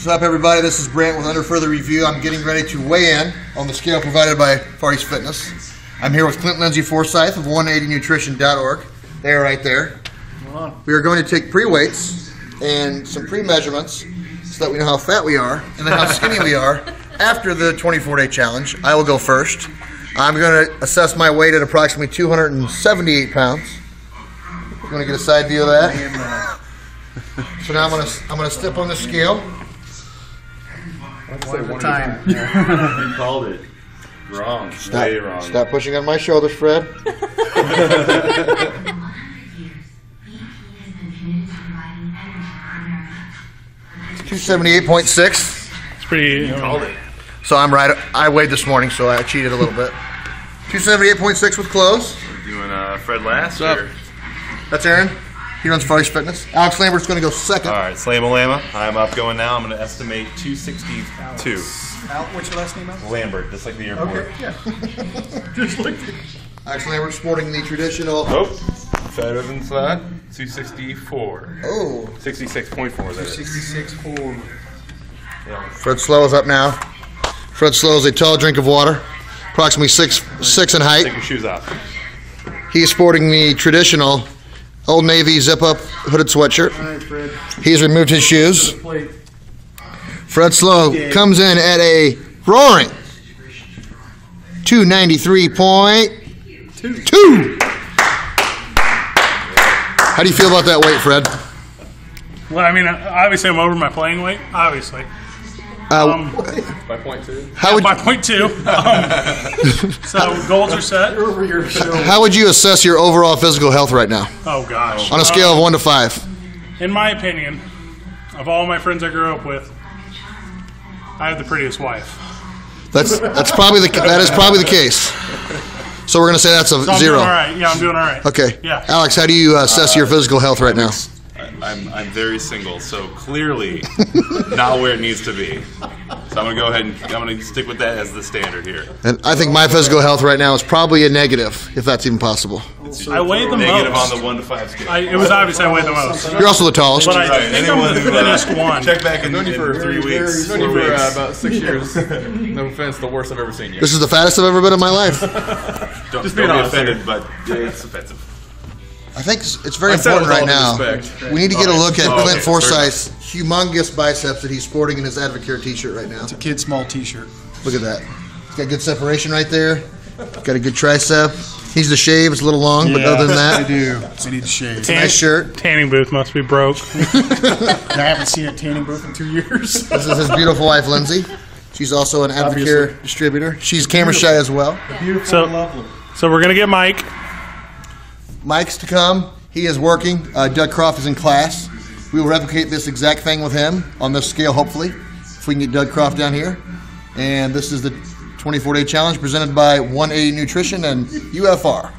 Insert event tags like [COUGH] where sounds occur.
What's up, everybody? This is Brandt with Under Further Review. I'm getting ready to weigh in on the scale provided by Far East Fitness. I'm here with Clint Lindsay Forsyth of 180nutrition.org. They're right there. We are going to take pre weights and some pre measurements so that we know how fat we are and then how [LAUGHS] skinny we are after the 24 day challenge. I will go first. I'm going to assess my weight at approximately 278 pounds. You want to get a side view of that? So now I'm going to I'm going to step on the scale. One at a time. [LAUGHS] You called it. Wrong. Way wrong. Stop pushing on my shoulders, Fred. [LAUGHS] Two seventy-eight point six. It's pretty. You Called it. So I'm right. I weighed this morning, so I cheated a little bit. Two seventy-eight point six with clothes. Doing uh, Fred last. up? That's Aaron. He runs Far Fitness. Alex Lambert's going to go second. All right, Slamma Lama. I'm up going now. I'm going to estimate 262. Al, what's your last name? Al? Lambert, just like the airport. Okay, yeah. [LAUGHS] Just like Alex Lambert sporting the traditional. Oh, better than that. 264. Oh, 66.4 that is. 66 4. Fred Slow is up now. Fred Slow is a tall drink of water, approximately six six in height. Take your shoes off. He's sporting the traditional Old Navy zip-up hooded sweatshirt. All right, Fred. He's removed his shoes. Fred Slow comes in at a roaring 293.2. How do you feel about that weight, Fred? Well, I mean, obviously, I'm over my playing weight. Obviously. Uh, Um, [LAUGHS] By point two. how, would, by point two. [LAUGHS] Um, so goals are set. Over your show. how would you assess your overall physical health right now Oh gosh. on a scale of 1 to 5? In my opinion, of all my friends I grew up with, I have the prettiest wife. That's that's probably the that is probably the case. So we're going to say that's a So I'm zero. doing all right. Yeah, I'm doing all right. Okay. Yeah. Alex, how do you assess your physical health right now? I'm, I'm very single, so clearly [LAUGHS] not where it needs to be. So I'm gonna go ahead and I'm gonna stick with that as the standard here. And I think my physical health right now is probably a negative, if that's even possible. I weighed the Negative most. on the one to five scale. I, it was obvious I weighed the most. You're also the tallest. But I Right, think I'm anyone the who, uh, thinnest one. Check back in, in three weeks. Known four you for uh, weeks. about six years. [LAUGHS] no offense, the worst I've ever seen you. This is the fattest I've ever been in my life. Don't, Just don't being be honest offended, but it's offensive. I think it's, it's very I said it important with right all now. due respect. We need to get a look at Oh, okay. Clint Fair Forsyth's humongous biceps that he's sporting in his Advocare t-shirt right now. It's a kid small T-shirt. Look at that. He's got good separation right there. Got a good tricep. He's the shave. It's a little long, but Yeah. other than I that, do. I need to shave. Tan- nice shirt. Tanning booth must be broke. [LAUGHS] I haven't seen a tanning booth in two years. [LAUGHS] This is his beautiful wife, Lindsay. She's also an Advocare distributor. She's camera shy as well. Beautiful, So, so we're gonna get Mike. Mike's to come. He is working. Uh, Doug Croft is in class. We will replicate this exact thing with him on this scale, hopefully, if we can get Doug Croft down here. And this is the 24 day challenge presented by 180 Nutrition and UFR.